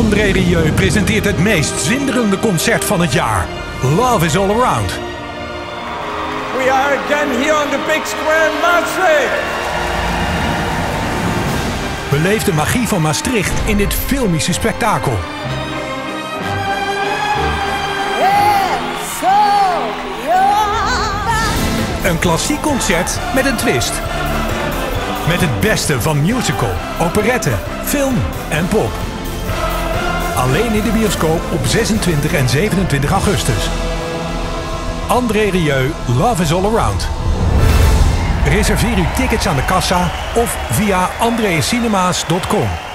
André Rieu presenteert het meest zinderende concert van het jaar. Love is All Around. We are again here on the big square in Maastricht. Beleef de magie van Maastricht in dit filmische spektakel. Een klassiek concert met een twist. Met het beste van musical, operette, film en pop. Alleen in de bioscoop op 26 en 27 augustus. André Rieu, Love is All Around. Reserveer uw tickets aan de kassa of via andreacinema's.com.